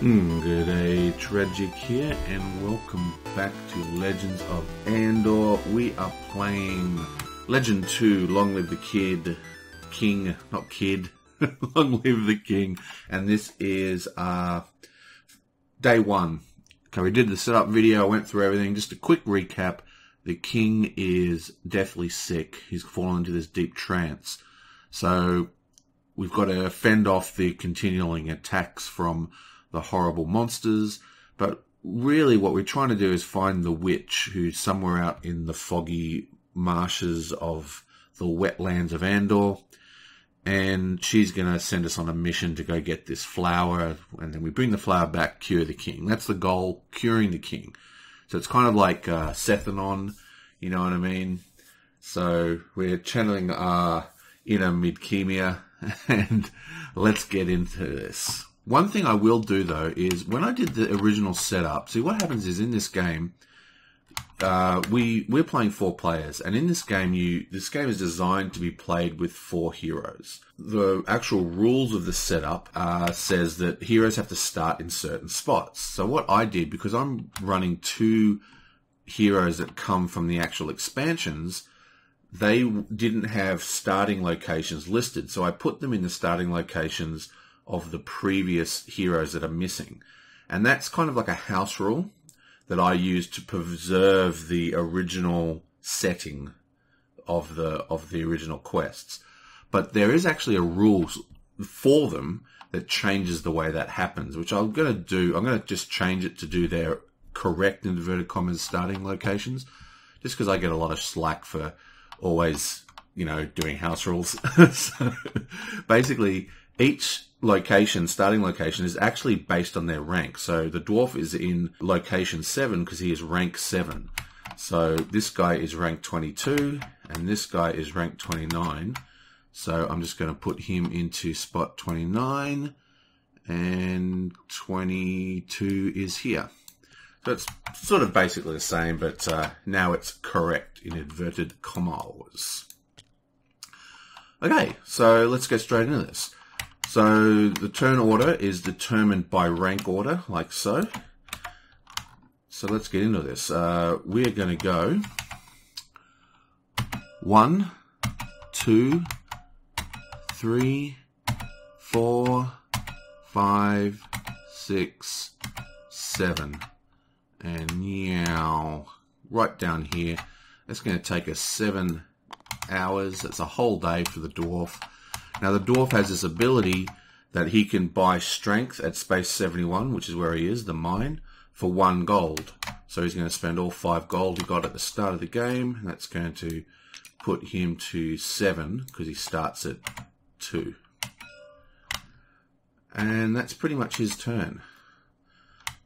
Mm, good day, Tragic here, and welcome back to Legends of Andor. We are playing Legend 2, Long Live the Kid, King, not Kid, Long Live the King, and this is uh, day one. Okay, we did the setup video, I went through everything, just a quick recap. The King is deathly sick, he's fallen into this deep trance. So, we've got to fend off the continuing attacks from the horrible monsters, but really what we're trying to do is find the witch who's somewhere out in the foggy marshes of the wetlands of Andor. And she's going to send us on a mission to go get this flower. And then we bring the flower back, cure the king. That's the goal, curing the king. So it's kind of like uh, Sethanon, you know what I mean? So we're channeling our inner midkemia and let's get into this. One thing I will do though is when I did the original setup, see what happens is in this game, uh, we we're playing four players, and in this game, you this game is designed to be played with four heroes. The actual rules of the setup uh, says that heroes have to start in certain spots. So what I did, because I'm running two heroes that come from the actual expansions, they didn't have starting locations listed, so I put them in the starting locations of the previous heroes that are missing. And that's kind of like a house rule that I use to preserve the original setting of the of the original quests. But there is actually a rule for them that changes the way that happens, which I'm going to do. I'm going to just change it to do their correct inverted commas starting locations, just because I get a lot of slack for always, you know, doing house rules. so basically, each location, starting location, is actually based on their rank. So the dwarf is in location 7 because he is rank 7. So this guy is rank 22 and this guy is rank 29. So I'm just going to put him into spot 29 and 22 is here. So it's sort of basically the same, but uh, now it's correct in inverted commas. Okay, so let's get straight into this. So the turn order is determined by rank order, like so. So let's get into this. Uh, we're going to go one, two, three, four, five, six, seven, and meow. Right down here. It's going to take us seven hours. It's a whole day for the dwarf. Now the dwarf has this ability that he can buy strength at space 71, which is where he is, the mine, for one gold. So he's going to spend all five gold he got at the start of the game. And that's going to put him to seven because he starts at two. And that's pretty much his turn.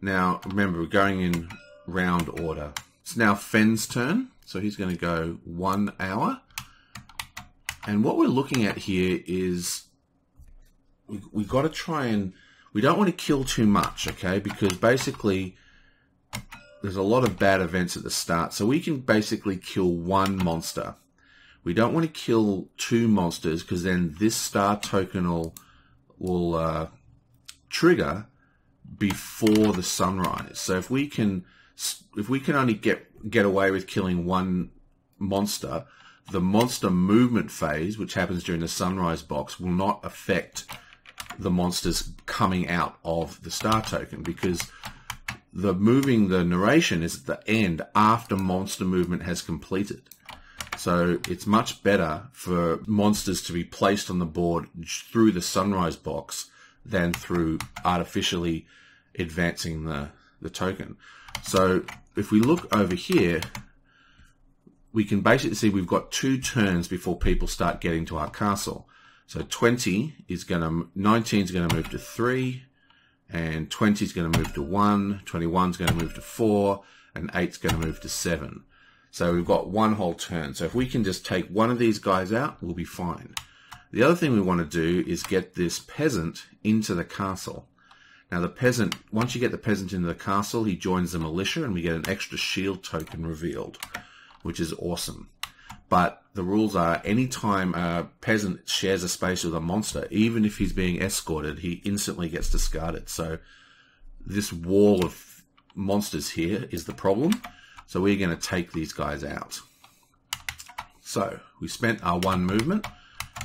Now, remember, we're going in round order. It's now Fenn's turn. So he's going to go one hour. And what we're looking at here is we, we got to try and we don't want to kill too much, okay? Because basically there's a lot of bad events at the start. So we can basically kill one monster. We don't want to kill two monsters because then this star token will will uh, trigger before the sunrise. So if we can if we can only get get away with killing one monster, the monster movement phase, which happens during the sunrise box, will not affect the monsters coming out of the star token because the moving the narration is at the end after monster movement has completed. So it's much better for monsters to be placed on the board through the sunrise box than through artificially advancing the, the token. So if we look over here, we can basically see we've got two turns before people start getting to our castle. So 20 is going to, 19 is going to move to 3, and 20 is going to move to 1, 21 is going to move to 4, and 8 is going to move to 7. So we've got one whole turn. So if we can just take one of these guys out, we'll be fine. The other thing we want to do is get this peasant into the castle. Now the peasant, once you get the peasant into the castle, he joins the militia and we get an extra shield token revealed which is awesome. But the rules are anytime a peasant shares a space with a monster, even if he's being escorted, he instantly gets discarded. So this wall of monsters here is the problem. So we're going to take these guys out. So we spent our one movement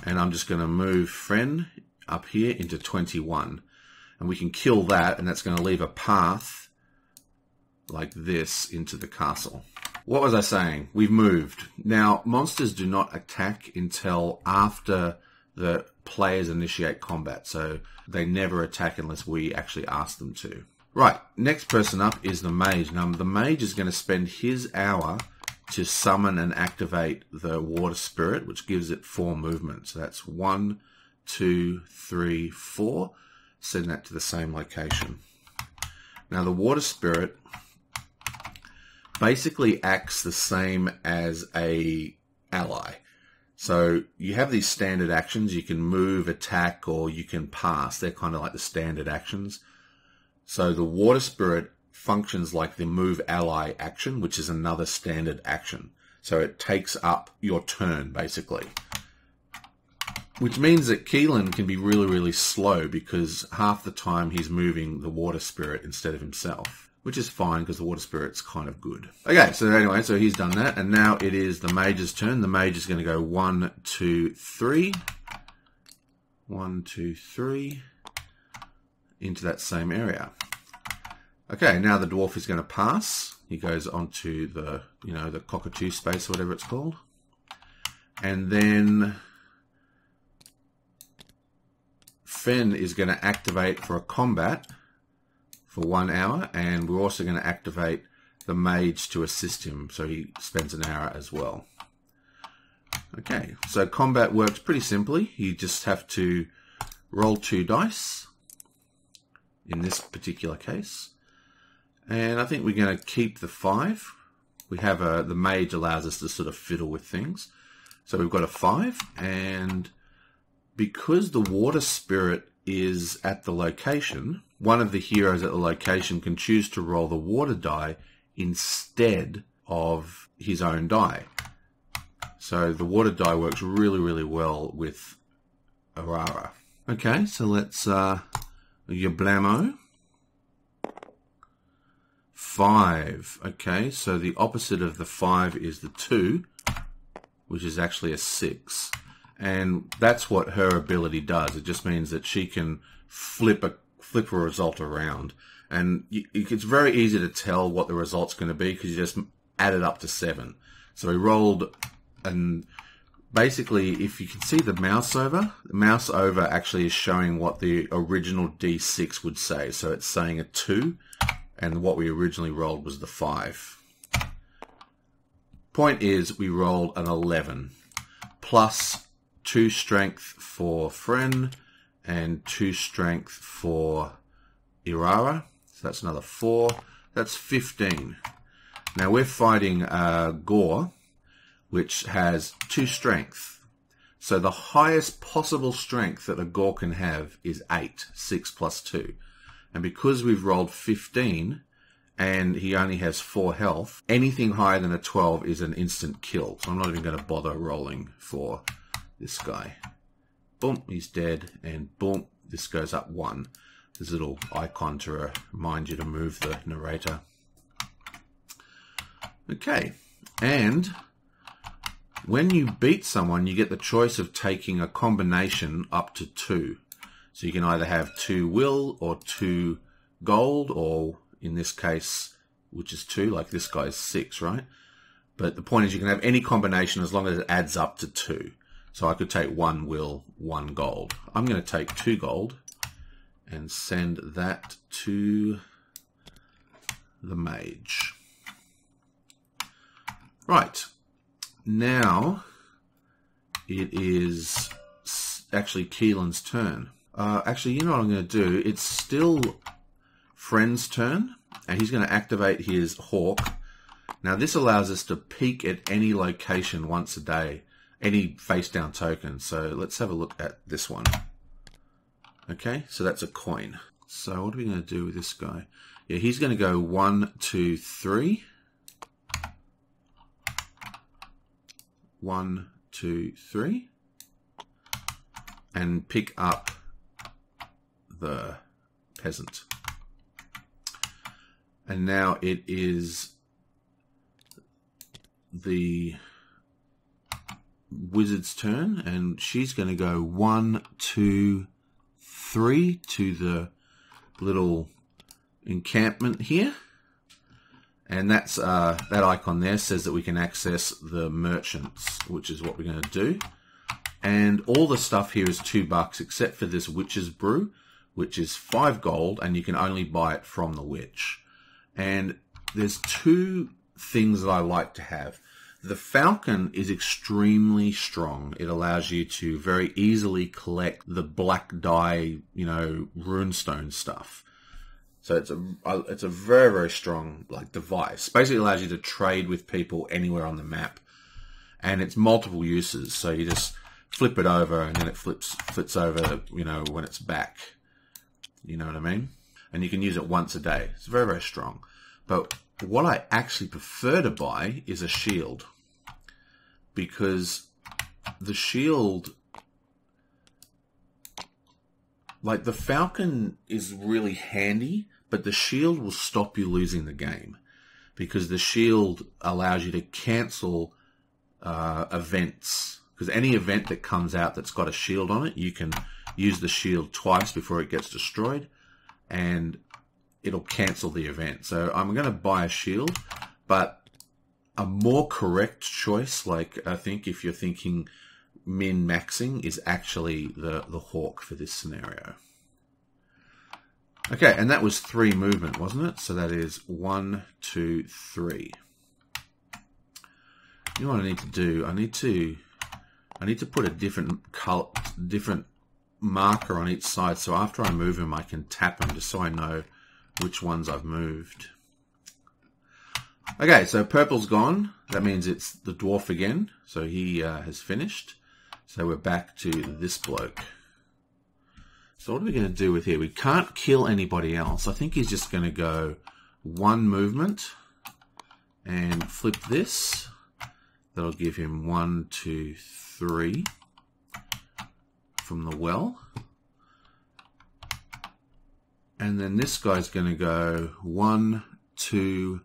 and I'm just going to move friend up here into 21 and we can kill that and that's going to leave a path like this into the castle. What was I saying? We've moved. Now, monsters do not attack until after the players initiate combat, so they never attack unless we actually ask them to. Right, next person up is the mage. Now, the mage is going to spend his hour to summon and activate the water spirit, which gives it four movements. So that's one, two, three, four. Send that to the same location. Now, the water spirit basically acts the same as a ally. So you have these standard actions. You can move, attack, or you can pass. They're kind of like the standard actions. So the water spirit functions like the move ally action, which is another standard action. So it takes up your turn, basically. Which means that Keelan can be really, really slow because half the time he's moving the water spirit instead of himself which is fine because the water spirit's kind of good. Okay, so anyway, so he's done that, and now it is the mage's turn. The mage is going to go one, two, three, one, two, three, into that same area. Okay, now the dwarf is going to pass. He goes onto the, you know, the cockatoo space or whatever it's called. And then Fen is going to activate for a combat for one hour, and we're also going to activate the mage to assist him, so he spends an hour as well. Okay, so combat works pretty simply. You just have to roll two dice in this particular case. And I think we're going to keep the five. We have a, the mage allows us to sort of fiddle with things. So we've got a five, and because the water spirit is at the location, one of the heroes at the location can choose to roll the water die instead of his own die. So the water die works really, really well with Aurora. Okay, so let's uh, Yablamo. Five. Okay, so the opposite of the five is the two, which is actually a six. And that's what her ability does. It just means that she can flip a flip a result around, and you, it's very easy to tell what the result's going to be because you just add it up to seven. So we rolled, and basically, if you can see the mouse over, the mouse over actually is showing what the original D6 would say. So it's saying a two, and what we originally rolled was the five. Point is, we rolled an 11 plus two strength for Fren and two strength for Irara. So that's another four. That's 15. Now we're fighting uh, Gor, which has two strength. So the highest possible strength that a Gor can have is 8, 6 plus 2. And because we've rolled 15 and he only has 4 health, anything higher than a 12 is an instant kill. So I'm not even going to bother rolling for this guy. Boom, he's dead, and boom, this goes up one. This little icon to remind you to move the narrator. Okay, and when you beat someone, you get the choice of taking a combination up to two. So you can either have two will or two gold, or in this case, which is two, like this guy's six, right? But the point is you can have any combination as long as it adds up to two. So I could take one will, one gold. I'm going to take two gold and send that to the mage. Right. Now it is actually Keelan's turn. Uh, actually, you know what I'm going to do? It's still Friend's turn, and he's going to activate his Hawk. Now, this allows us to peek at any location once a day any face down token. So let's have a look at this one. Okay, so that's a coin. So what are we going to do with this guy? Yeah, he's going to go one, two, three. One, two, three. And pick up the peasant. And now it is the wizard's turn, and she's going to go one, two, three to the little encampment here. And that's uh, that icon there says that we can access the merchants, which is what we're going to do. And all the stuff here is two bucks, except for this witch's brew, which is five gold, and you can only buy it from the witch. And there's two things that I like to have. The Falcon is extremely strong. It allows you to very easily collect the black dye, you know, runestone stuff. So it's a it's a very very strong like device. Basically allows you to trade with people anywhere on the map, and it's multiple uses. So you just flip it over, and then it flips flips over, you know, when it's back. You know what I mean? And you can use it once a day. It's very very strong. But what I actually prefer to buy is a shield. Because the shield like the falcon is really handy but the shield will stop you losing the game. Because the shield allows you to cancel uh, events. Because any event that comes out that's got a shield on it you can use the shield twice before it gets destroyed. And it'll cancel the event. So I'm going to buy a shield, but a more correct choice, like I think if you're thinking min maxing, is actually the, the hawk for this scenario. Okay, and that was three movement, wasn't it? So that is one, two, three. You know what I need to do? I need to I need to put a different color, different marker on each side. So after I move them, I can tap them just so I know which ones I've moved. Okay, so purple's gone. That means it's the dwarf again. So he uh, has finished. So we're back to this bloke. So what are we going to do with here? We can't kill anybody else. I think he's just going to go one movement and flip this. That'll give him one, two, three from the well. And then this guy's going to go one, two,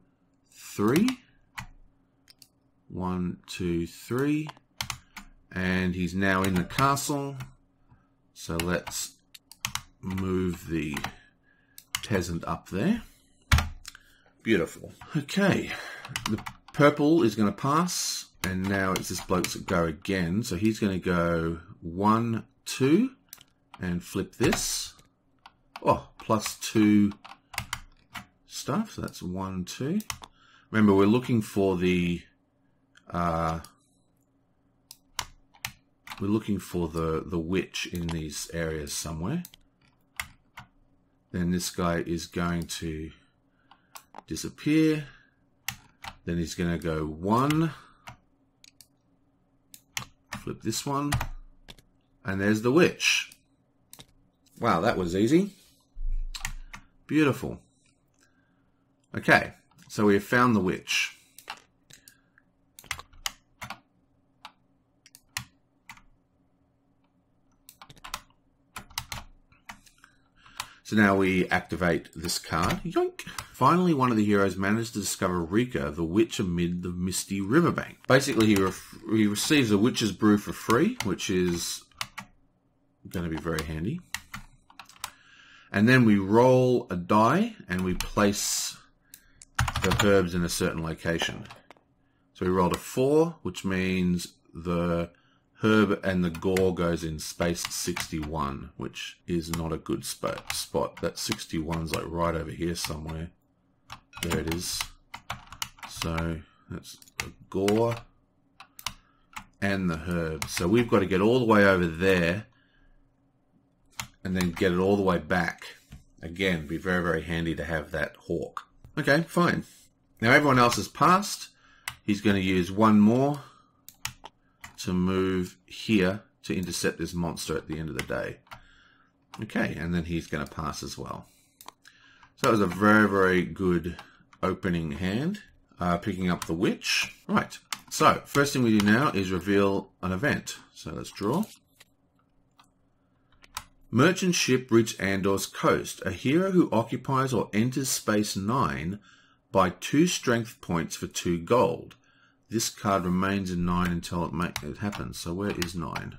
three. One, two, three. And he's now in the castle. So let's move the peasant up there. Beautiful. Okay. The purple is going to pass. And now it's this bloke's go again. So he's going to go one, two. And flip this. Oh, plus two stuff. That's one, two. Remember, we're looking for the uh, we're looking for the the witch in these areas somewhere. Then this guy is going to disappear. Then he's going to go one. Flip this one. And there's the witch. Wow, that was easy. Beautiful. Okay, so we have found the witch. So now we activate this card. Yoink! Finally, one of the heroes managed to discover Reka, the witch amid the misty riverbank. Basically, he, he receives a witch's brew for free, which is going to be very handy. And then we roll a die and we place the herbs in a certain location. So we rolled a 4, which means the herb and the gor goes in space 61, which is not a good spot. spot. That 61's like right over here somewhere. There it is. So that's the gor and the herb. So we've got to get all the way over there and then get it all the way back. Again, be very, very handy to have that hawk. Okay, fine. Now everyone else has passed. He's going to use one more to move here to intercept this monster at the end of the day. Okay, and then he's going to pass as well. So that was a very, very good opening hand. Uh, picking up the witch. Right, so first thing we do now is reveal an event. So let's draw. Merchant ship reach Andor's coast. A hero who occupies or enters space 9 by 2 strength points for 2 gold. This card remains in 9 until it, make, it happens. So where is 9?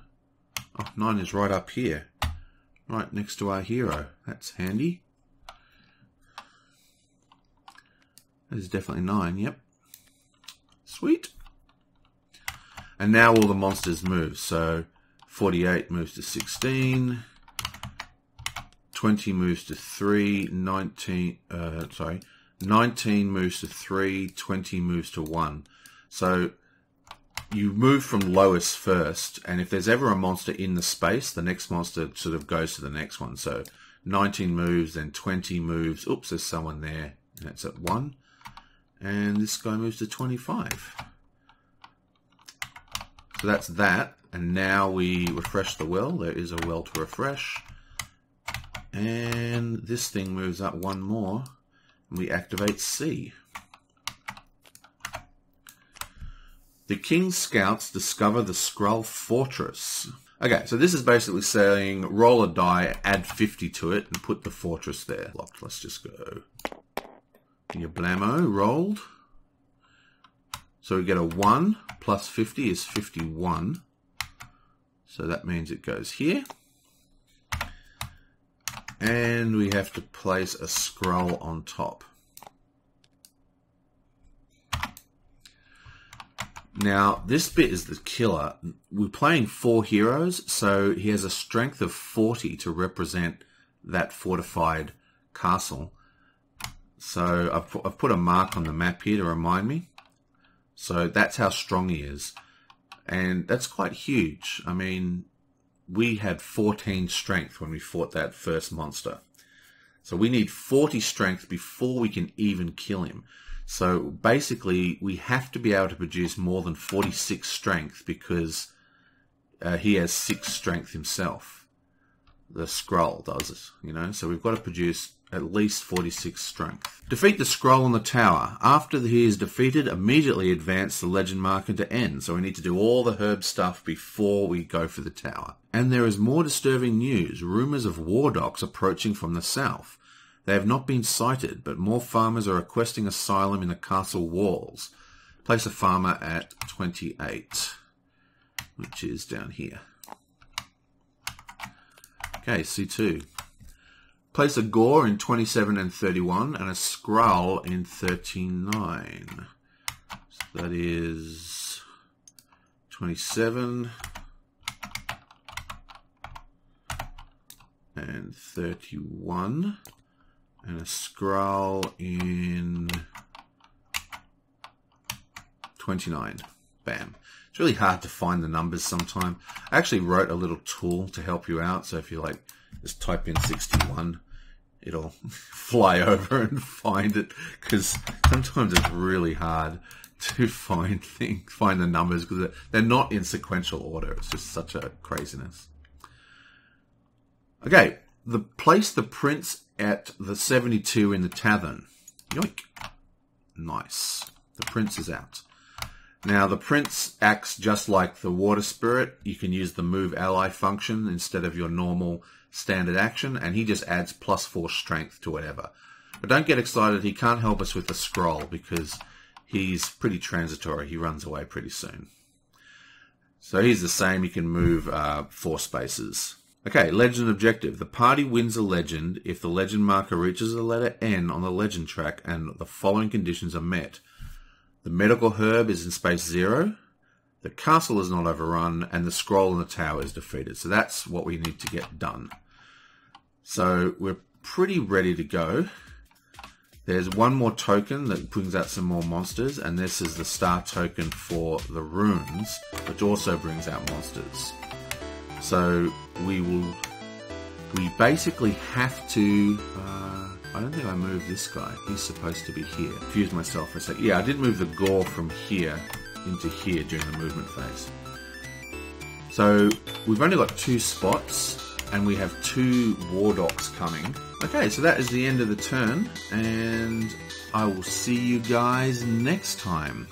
Oh, 9 is right up here. Right next to our hero. That's handy. That is definitely 9, yep. Sweet. And now all the monsters move. So 48 moves to 16. 20 moves to 3. 19, uh, sorry. 19 moves to 3. 20 moves to 1. So you move from lowest first, and if there's ever a monster in the space, the next monster sort of goes to the next one. So 19 moves, then 20 moves. Oops, there's someone there. And that's at 1. And this guy moves to 25. So that's that. And now we refresh the well. There is a well to refresh. And this thing moves up one more. And we activate C. The King's Scouts discover the Skral Fortress. Okay, so this is basically saying roll a die, add 50 to it, and put the fortress there. Locked. Let's just go. Your blammo rolled. So we get a 1 plus 50 is 51. So that means it goes here. And we have to place a Skral on top. Now, this bit is the killer. We're playing four heroes, so he has a strength of 40 to represent that fortified castle. So I've, I've put a mark on the map here to remind me. So that's how strong he is. And that's quite huge. I mean, we had 14 strength when we fought that first monster. So we need 40 strength before we can even kill him. So basically, we have to be able to produce more than 46 strength because uh, he has 6 strength himself. The Skral does it, you know. So we've got to produce at least 46 strength. Defeat the Skral on the tower. After he is defeated, immediately advance the legend marker to end. So we need to do all the herb stuff before we go for the tower. And there is more disturbing news. Rumours of war dogs approaching from the south. They have not been sighted, but more farmers are requesting asylum in the castle walls. Place a farmer at 28, which is down here. Okay, C2. Place a Gor in 27 and 31 and a Skral in 39. So that is 27 and 31 and a Skral in 29. Bam. It's really hard to find the numbers sometimes. I actually wrote a little tool to help you out. So if you like, just type in 61, it'll fly over and find it. Because sometimes it's really hard to find things, find the numbers because they're not in sequential order. It's just such a craziness. Okay, the place the prince at the 72 in the tavern. Yoink. Nice. The prince is out. Now, the prince acts just like the water spirit. You can use the move ally function instead of your normal standard action, and he just adds plus four strength to whatever. But don't get excited, he can't help us with the Skral because he's pretty transitory. He runs away pretty soon. So he's the same, he can move uh, four spaces. Okay, legend objective. The party wins a legend if the legend marker reaches the letter N on the legend track and the following conditions are met. The medical herb is in space zero, the castle is not overrun, and the Skral in the tower is defeated. So that's what we need to get done. So we're pretty ready to go. There's one more token that brings out some more monsters, and this is the star token for the runes, which also brings out monsters. So we will, we basically have to, uh, I don't think I moved this guy. He's supposed to be here. Confused myself for a sec. Yeah, I did move the gor from here into here during the movement phase. So we've only got two spots and we have two war dogs coming. Okay, so that is the end of the turn and I will see you guys next time.